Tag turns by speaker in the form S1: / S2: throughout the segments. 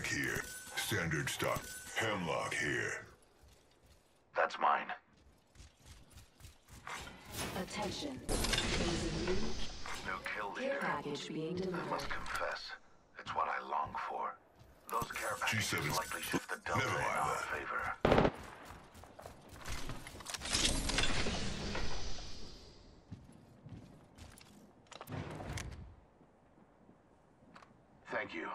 S1: mag here. Standard stock. Hemlock here.
S2: That's mine.
S3: Attention. New
S2: New kill
S3: care package being delivered.
S2: I must confess, it's what I long for. Those care packages
S1: G7's
S2: likely shift the delta
S1: Never
S2: in our
S1: that.
S2: favor. Thank you.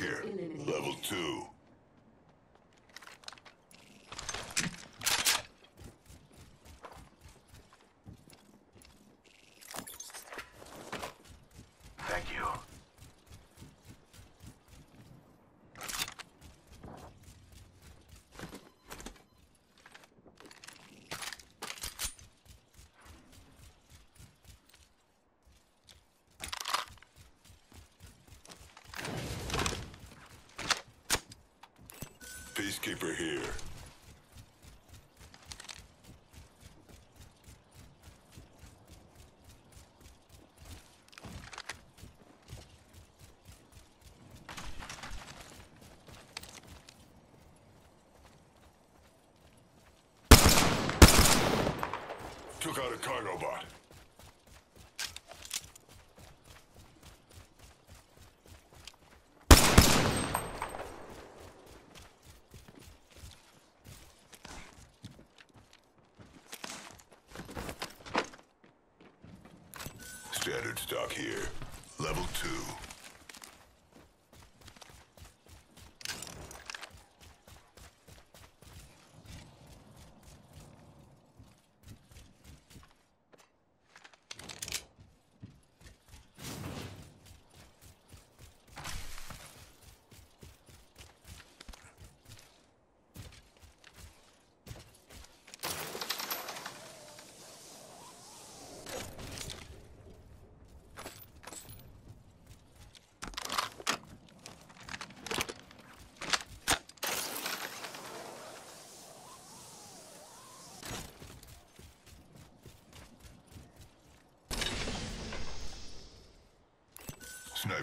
S1: Level
S2: 2.
S1: Peacekeeper here. Took out a cargo bot. Stock here. Level two.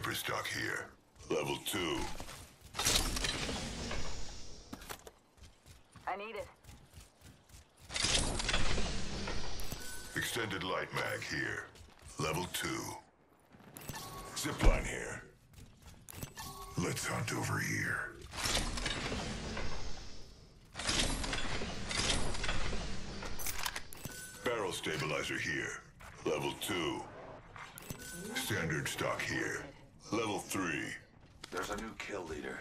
S1: Sniper stock here. Level two.
S4: I need it.
S1: Extended light mag here. Level two. Zipline here. Let's hunt over here. Barrel stabilizer here. Level two. Standard stock here. Level three.
S2: There's a new kill leader.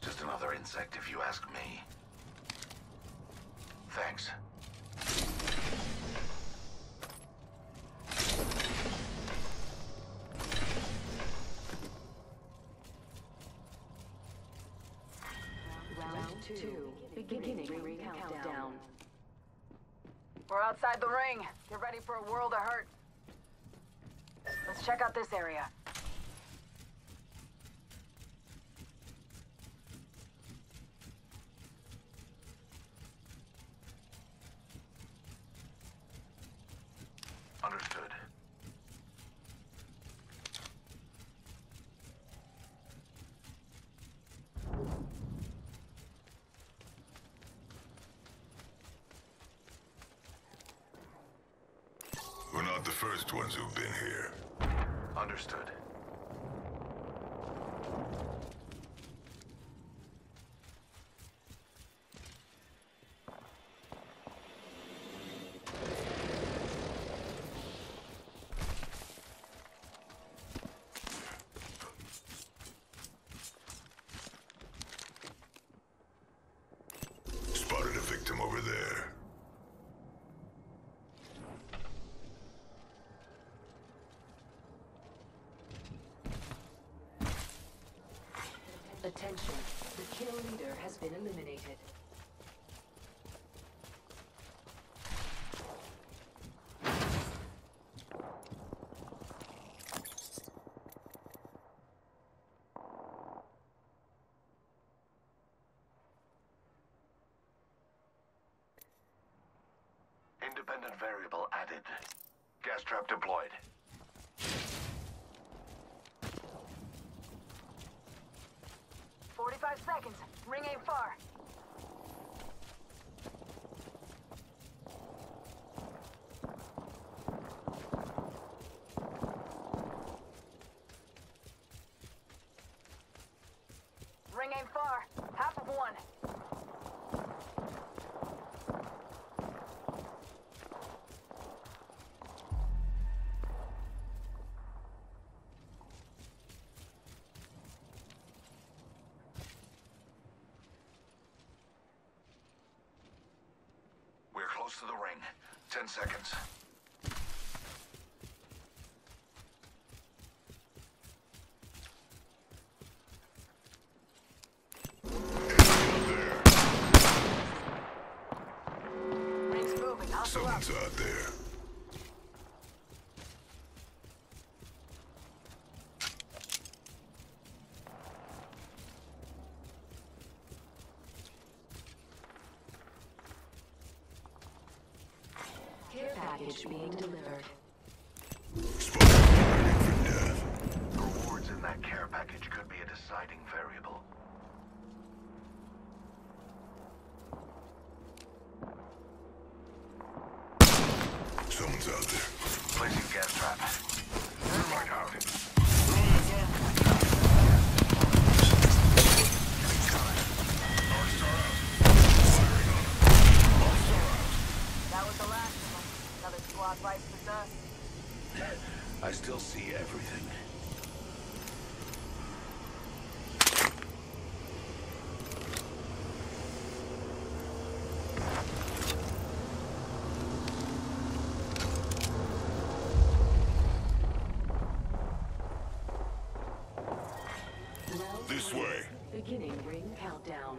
S2: Just another insect if you ask me. Thanks.
S3: Round two. Beginning ring countdown.
S4: We're outside the ring. Get ready for a world of hurt. Let's check out this area.
S2: Understood.
S1: We're not the first ones who've been here.
S2: Understood.
S1: Spotted a victim over there.
S3: Attention. The kill leader has been eliminated.
S2: Independent variable added. Gas trap deployed.
S4: Forty-five seconds. Ring ain't far. Ring ain't far. Half of one.
S2: We're close to the ring. Ten seconds.
S4: Ring's moving. Hustle up.
S1: Someone's out there.
S3: Care package being delivered.
S1: Spotted waiting for death.
S2: The rewards in that care package could be a deciding variable.
S1: Someone's out there.
S2: Placing gas trap. Still see everything.
S1: This way.
S3: Beginning ring countdown.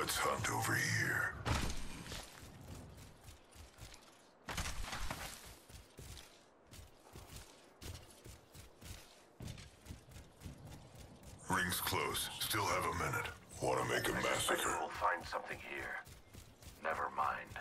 S1: Let's hunt over here. Ring's close. Still have a minute. Want to make a massacre?
S2: we'll find something here. Never mind.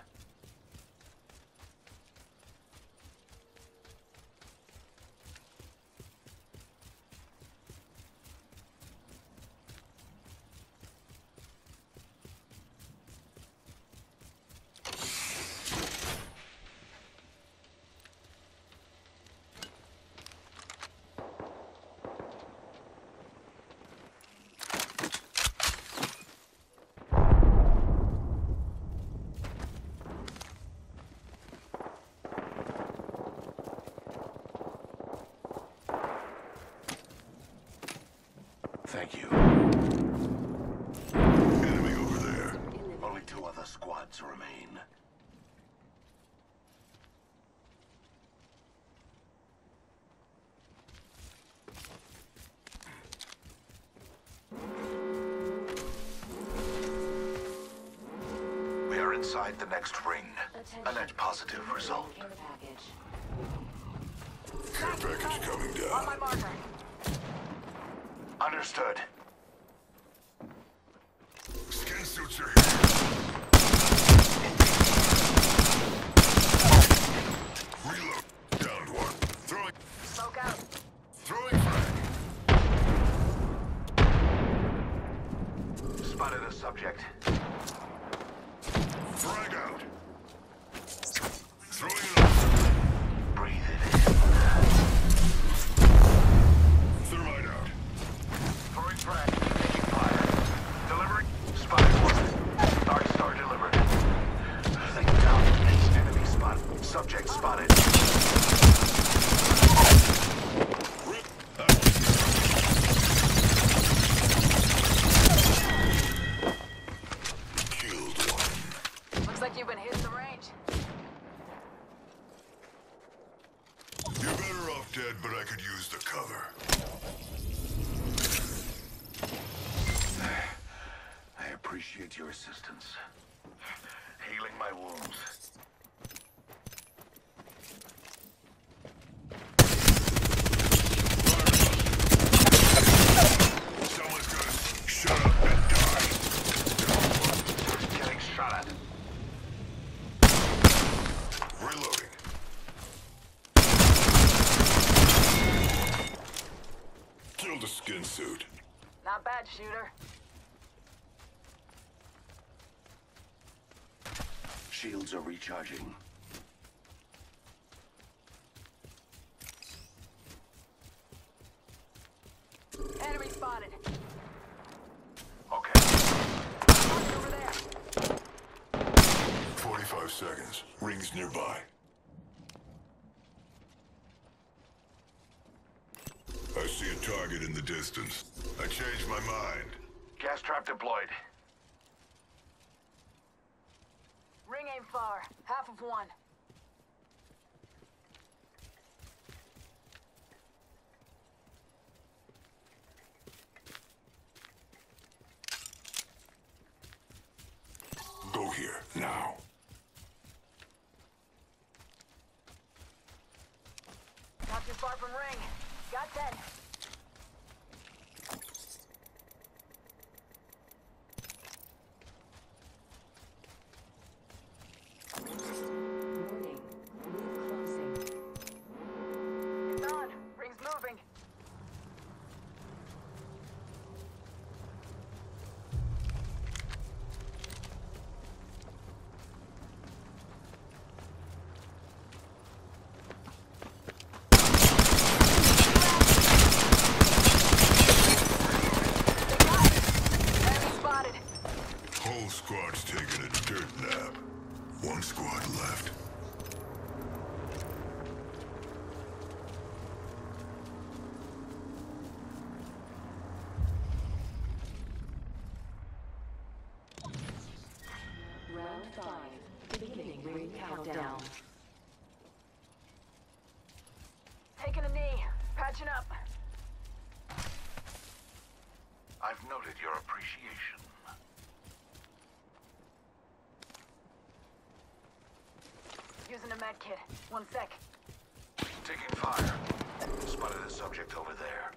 S2: Thank you.
S1: Enemy over there.
S2: Only two other squads remain. We are inside the next ring. A net positive result.
S3: Care package.
S1: Care package coming
S4: On my
S1: down.
S4: marker.
S2: Understood.
S1: Skin suits are here. Reload. Downed one. Throwing.
S4: Smoke out.
S1: Throwing frag.
S2: Spotted a subject.
S1: Frag out. Throwing it up.
S2: Subject spotted.
S1: Killed one.
S4: Looks like you've been hitting the range.
S1: You're better off dead, but I could use the cover.
S2: I appreciate your assistance. Healing my wounds.
S1: Someone's gonna shut up and die.
S2: Getting shot at.
S1: Reloading. Killed a skin suit.
S4: Not bad, shooter.
S2: Shields are recharging.
S4: Enemy spotted.
S2: Okay.
S4: Over there.
S1: 45 seconds. Rings nearby. I see a target in the distance. I changed my mind.
S2: Gas trap deployed.
S4: Aim far. Half of one.
S1: Go here, now.
S4: Not too far from ring. Got 10.
S3: Warning. Loop closing.
S4: It's on. Ring's moving. Enemy spotted.
S1: Whole squad's taking a dirt nap. One squad left.
S3: Round five. Beginning ring countdown.
S4: Taking a knee. Patching up.
S2: I've noted your appreciation.
S4: Using a med kit. One sec.
S2: Taking fire. Spotted a subject over there.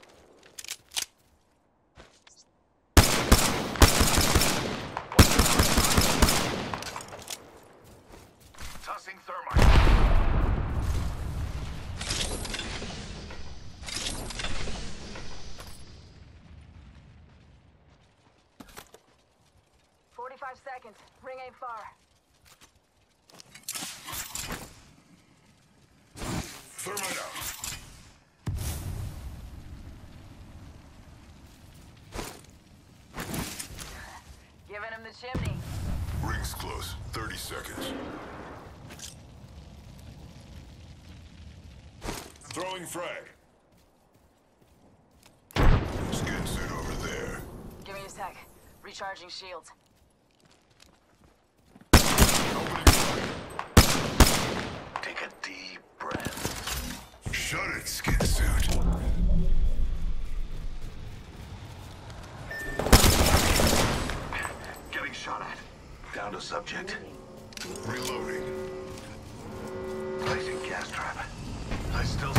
S2: Tossing thermite.
S4: 45 seconds. Ring aim far.
S1: Thermite out.
S4: Giving him the chimney.
S1: Rings close. 30 seconds. Throwing frag. Skin suit over there.
S4: Give me a sec. Recharging shields.
S1: Opening fire.
S2: Take a deep
S1: it, skin suit.
S2: Getting shot at. Down to subject.
S1: Reloading.
S2: Placing gas trap. I still